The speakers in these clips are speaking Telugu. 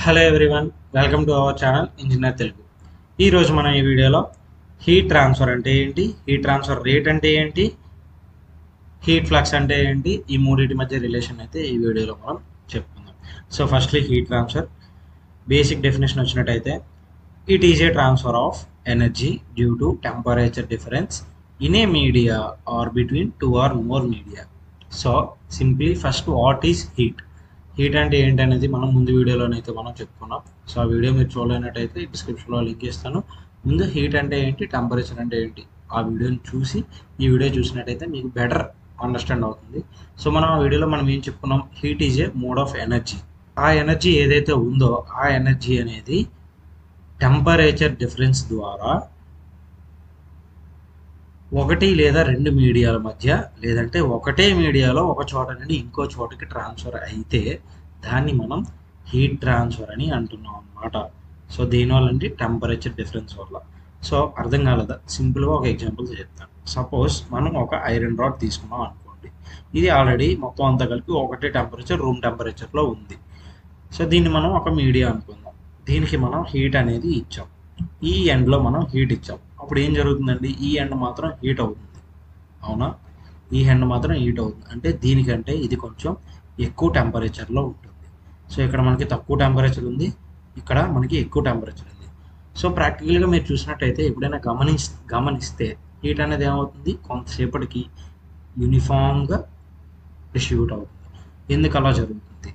Hello everyone welcome to our channel engineer Telugu ఈరోజు మనం ఈ వీడియోలో హీట్ ట్రాన్స్ఫర్ అంటే ఏంటి హీట్ ట్రాన్స్ఫర్ రేట్ అంటే ఏంటి హీట్ ఫ్లక్స్ అంటే ఏంటి ఈ మూడింటి మధ్య రిలేషన్ అయితే ఈ వీడియోలో మనం చెప్పుకుందాం. So firstly heat transfer basic definition వచ్చినట్టయితే it is a transfer of energy due to temperature difference in a media or between two or more media so simply first what is heat heat అంటే ఏంటి అనేది మనం ముందు వీడియోలోనైతే మనం చెప్పుకున్నాం. సో ఆ వీడియో మీరు చూడలేనట్టయితే డిస్క్రిప్షన్లో లింక్ ఇస్తాను ముందు హీట్ అంటే ఏంటి టెంపరేచర్ అంటే ఏంటి ఆ వీడియోని చూసి ఈ వీడియో చూసినట్టయితే మీకు బెటర్ అండర్స్టాండ్ అవుతుంది. సో మనం ఆ వీడియోలో మనం ఏం చెప్పుకున్నాం? Heat is a mode of energy. ఆ ఎనర్జీ ఏదైతే ఉందో ఆ ఎనర్జీ అనేది టెంపరేచర్ డిఫరెన్స్ ద్వారా ఒకటి లేదా రెండు మీడియాల మధ్య లేదంటే ఒకటే మీడియాలో ఒక చోట నుండి ఇంకో చోటకి ట్రాన్స్ఫర్ అయితే దాన్ని మనం హీట్ ట్రాన్స్ఫర్ అని అంటున్నాం అన్నమాట. సో దీనివల్ల అంటే టెంపరేచర్ డిఫరెన్స్ వల్ల. సో అర్థం కాలేదా? సింపుల్గా ఒక ఎగ్జాంపుల్ చెప్తాను సపోజ్ మనం ఒక ఐరన్ రాడ్ తీసుకున్నాం అనుకోండి. ఇది ఆల్రెడీ మొత్తం అంతా కలిపి ఒకటే టెంపరేచర్ రూమ్ టెంపరేచర్లో ఉంది. సో దీన్ని మనం ఒక మీడియా అనుకుందాం. దీనికి మనం హీట్ అనేది ఇచ్చాం. ఈ ఎండ్లో మనం హీట్ ఇచ్చాం. అప్పుడు ఏం జరుగుతుందండి? ఈ ఎండ్ మాత్రం హీట్ అవుతుంది. అవునా? ఈ ఎండ్ మాత్రం హీట్ అవుతుంది. అంటే దీనికంటే ఇది కొంచెం ఎక్కువ టెంపరేచర్లో ఉంటుంది. సో ఇక్కడ మనకి తక్కువ టెంపరేచర్ ఉంది. ఇక్కడ మనకి ఎక్కువ టెంపరేచర్ ఉంది. సో ప్రాక్టికల్గా మీరు చూసినట్టయితే ఎప్పుడైనా గమని గమనిస్తే హీట్ అనేది ఏమవుతుంది? కొంతసేపటికి యూనిఫామ్గా డిస్ట్రిబ్యూట్ అవుతుంది. ఎందుకు అలా జరుగుతుంది?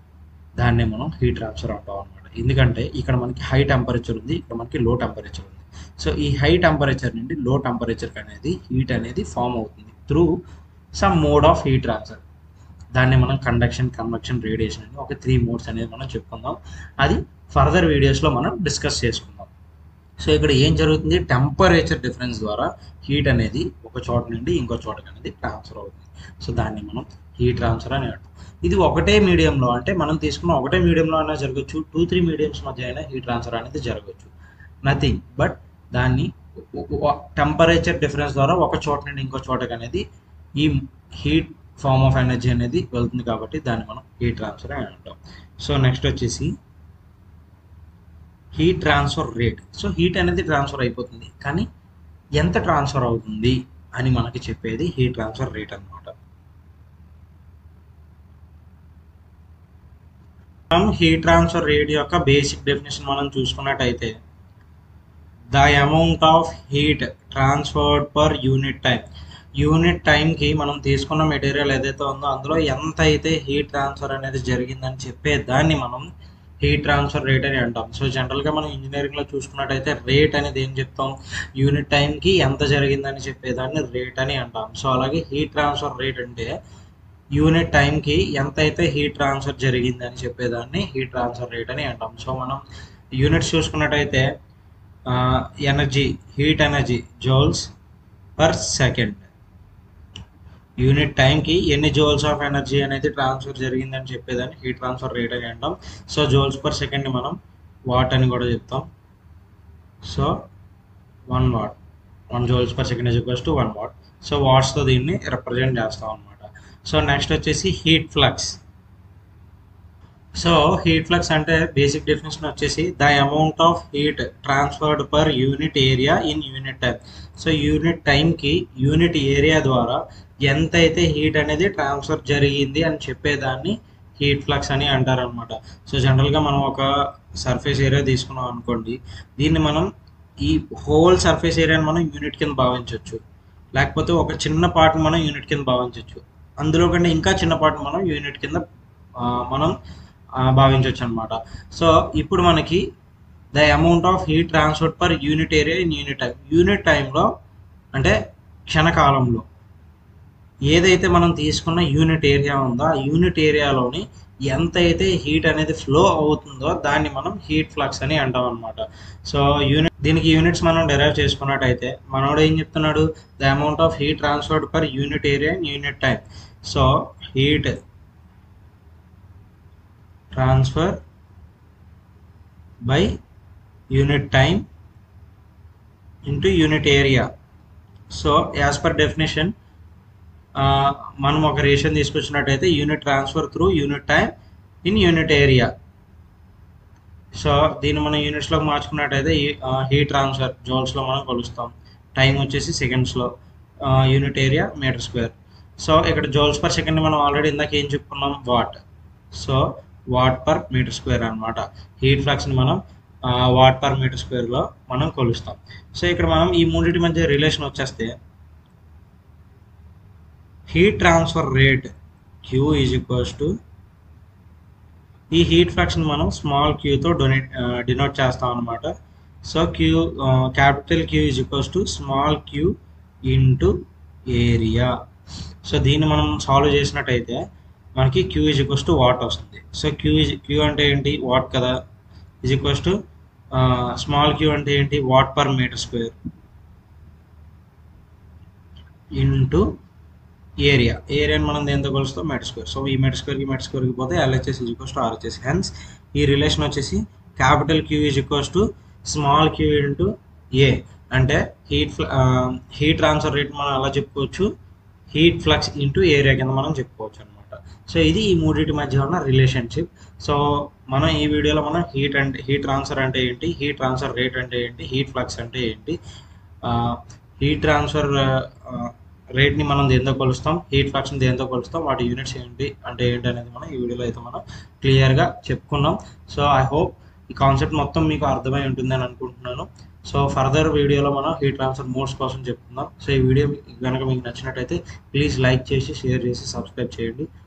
దాన్నే మనం హీట్ ట్రాన్స్ఫర్ అంటాం అనమాట ఎందుకంటే ఇక్కడ మనకి హై టెంపరేచర్ ఉంది. ఇక్కడ మనకి లో టెంపరేచర్ ఉంది. సో ఈ హై టెంపరేచర్ నుండి లో టెంపరేచర్ అనేది హీట్ అనేది ఫామ్ అవుతుంది through some mode of heat transfer. దాన్ని మనం కండక్షన్ కన్వెక్షన్ రేడియేషన్ అని ఒక త్రీ మోడ్స్ అనేది మనం చెప్పుకుందాం. అది ఫర్దర్ వీడియోస్లో మనం డిస్కస్ చేసుకుందాం. సో ఇక్కడ ఏం జరుగుతుంది? టెంపరేచర్ డిఫరెన్స్ ద్వారా హీట్ అనేది ఒక చోట నుండి ఇంకో చోటకి అనేది ట్రాన్స్ఫర్ అవుతుంది. సో దాన్ని మనం హీట్ ట్రాన్స్ఫర్ అని అంటాం. ఇది ఒకటే మీడియంలో అంటే మనం తీసుకున్న ఒకటే మీడియంలో అయినా జరగచ్చు. టూ త్రీ మీడియంస్ మధ్య అయినా హీట్ ట్రాన్స్ఫర్ అనేది జరగచ్చు. నథింగ్. బట్ దాన్ని టెంపరేచర్ డిఫరెన్స్ ద్వారా ఒక చోట నుండి ఇంకో చోటకి అనేది ఈ హీట్ ఫార్మ్ ఆఫ్ ఎనర్జీ అనేది వెళ్తుంది కాబట్టి దాన్ని మనం హీట్ ట్రాన్స్ఫర్ అని అంటాం సో నెక్స్ట్ వచ్చేసి heat transfer rate so heat అనేది ట్రాన్స్ఫర్ అయిపోతుంది కానీ ఎంత ట్రాన్స్ఫర్ అవుతుంది అని మనకి చెప్పేది హీట్ ట్రాన్స్ఫర్ రేట్ అనమాట హీట్ ట్రాన్స్ఫర్ రేట్ యొక్క బేసిక్ డెఫినేషన్ మనం చూసుకున్నట్టయితే the amount of heat transferred per unit time unit టైంకి మనం తీసుకున్న మెటీరియల్ ఏదైతే ఉందో అందులో ఎంత అయితే హీట్ ట్రాన్స్ఫర్ అనేది జరిగిందని చెప్పే దాన్ని మనం హీట్ ట్రాన్స్ఫర్ రేట్ అని అంటాం. సో జనరల్గా మనం ఇంజనీరింగ్లో చూసుకున్నట్టయితే రేట్ అనేది ఏం చెప్తాం? యూనిట్ టైంకి ఎంత జరిగిందని చెప్పేదాన్ని రేట్ అని అంటాం. సో అలాగే హీట్ ట్రాన్స్ఫర్ రేట్ అంటే యూనిట్ టైంకి ఎంత అయితే హీట్ ట్రాన్స్ఫర్ జరిగిందని చెప్పేదాన్ని హీట్ ట్రాన్స్ఫర్ రేట్ అని అంటాం. సో మనం యూనిట్స్ చూసుకున్నట్టయితే energy heat energy joules per second. Unit టైంకి ఎన్ని జోల్స్ ఆఫ్ ఎనర్జీ అనేది ట్రాన్స్ఫర్ జరిగిందని చెప్పేదాన్ని హీట్ ట్రాన్స్ఫర్ రేట్ అని అంటాం. సో జోల్స్ పర్ సెకండ్ని మనం వాట్ అని కూడా చెప్తాం. So one watt. One joules per second is equals to one watt so వాట్స్తో దీన్ని రిప్రజెంట్ చేస్తాం అనమాట సో నెక్స్ట్ వచ్చేసి heat flux. So heat flux అంటే బేసిక్ డెఫినేషన్ వచ్చేసి the amount of heat transferred per unit area in unit time so unit టైంకి యూనిట్ ఏరియా ద్వారా ఎంత అయితే హీట్ అనేది ట్రాన్స్ఫర్ జరిగింది అని చెప్పేదాన్ని హీట్ ఫ్లక్స్ అని అంటారు అనమాట సో జనరల్గా మనం ఒక సర్ఫేస్ ఏరియా తీసుకున్నాం అనుకోండి దీన్ని మనం ఈ హోల్ సర్ఫేస్ ఏరియాని మనం యూనిట్ కింద భావించవచ్చు లేకపోతే ఒక చిన్న పార్ట్ మనం యూనిట్ కింద భావించవచ్చు అందులో కంటే ఇంకా చిన్న పార్ట్ మనం యూనిట్ కింద మనం భావించవచ్చు అనమాట సో ఇప్పుడు మనకి the amount of heat transferred per unit area in unit time unit టైంలో అంటే క్షణకాలంలో ఏదైతే మనం తీసుకున్న యూనిట్ ఏరియా ఉందో ఆ యూనిట్ ఏరియాలోని ఎంత అయితే హీట్ అనేది ఫ్లో అవుతుందో దాన్ని మనం హీట్ ఫ్లక్స్ అని అంటాం అనమాట సో యూనిట్ దీనికి యూనిట్స్ మనం డెరైవ్ చేసుకున్నట్టయితే మనోడు ఏం చెప్తున్నాడు? The amount of heat transferred per unit area and unit time so heat transfer by unit time into unit area. So as per definition మనం ఒక రేషన్ తీసుకొచ్చినట్టయితే unit transfer through unit time in unit area. So దీన్ని మనం యూనిట్స్లోకి మార్చుకున్నట్టయితే హీట్ ట్రాన్స్ఫర్ జోల్స్లో మనం కొలుస్తాం. టైం వచ్చేసి సెకండ్స్లో unit area meter square. So ఇక్కడ జోల్స్ పర్ సెకండ్ మనం ఆల్రెడీ ఇందాక ఏం చెప్పుకున్నాం? Watt. So watt per meter square అనమాట హీట్ ఫ్లక్స్ని మనం వాట్ పర్ మీటర్ స్క్వేర్లో మనం కొలుస్తాం. సో ఇక్కడ మనం ఈ మూడింటి మధ్య రిలేషన్ వచ్చేస్తే heat transfer rate Q is equals to ఈ హీట్ ఫ్రాక్షన్ మనం స్మాల్ క్యూతో డొనేట్ డినోట్ చేస్తాం అనమాట so Q capital Q is equals to small Q into area so దీన్ని మనం సాల్వ్ చేసినట్టయితే మనకి Q is equals to watt వస్తుంది. సో క్యూ ఈజ్ క్యూ అంటే ఏంటి? వాట్ కదా. Is equals to small Q అంటే ఏంటి? Watt per meter square into area ఏరియాని మనం దేంతో కొలుస్తాం? మీటర్ స్క్వేర్ సో ఈ మీటర్ స్క్వేర్కి మీటర్ స్క్వేర్కి పోతే LHS is equals to RHS hence ఈ రిలేషన్ వచ్చేసి capital Q is equals to small Q into A అంటే హీట్ హీట్ ట్రాన్స్ఫర్ రేట్ మనం ఎలా చెప్పుకోవచ్చు. హీట్ ఫ్లక్స్ ఇంటూ ఏరియా కింద మనం చెప్పుకోవచ్చు అనమాట సో ఇది ఈ మూడింటి మధ్య ఉన్న రిలేషన్షిప్ సో మనం ఈ వీడియోలో మనం హీట్ అంటే హీట్ ట్రాన్స్ఫర్ అంటే ఏంటి? హీట్ ట్రాన్స్ఫర్ రేట్ అంటే ఏంటి? హీట్ ఫ్లక్స్ అంటే ఏంటి? హీట్ ట్రాన్స్ఫర్ రేట్ని మనం దేంతో కొలుస్తాం? హీట్ ఫ్లక్స్ని దేంతో కొలుస్తాం? వాటి యూనిట్స్ ఏంటి? అంటే ఏంటి అనేది మనం ఈ వీడియోలో అయితే మనం క్లియర్గా చెప్పుకున్నాం. సో ఐ హోప్ ఈ కాన్సెప్ట్ మొత్తం మీకు అర్థమై ఉంటుందని అనుకుంటున్నాను. సో ఫర్దర్ వీడియోలో మనం హీట్ ట్రాన్స్ఫర్ మోడ్స్ కోసం చెప్పుకుందాం. సో ఈ వీడియో కనుక మీకు నచ్చినట్టయితే ప్లీజ్ లైక్ చేసి షేర్ చేసి సబ్స్క్రైబ్ చేయండి.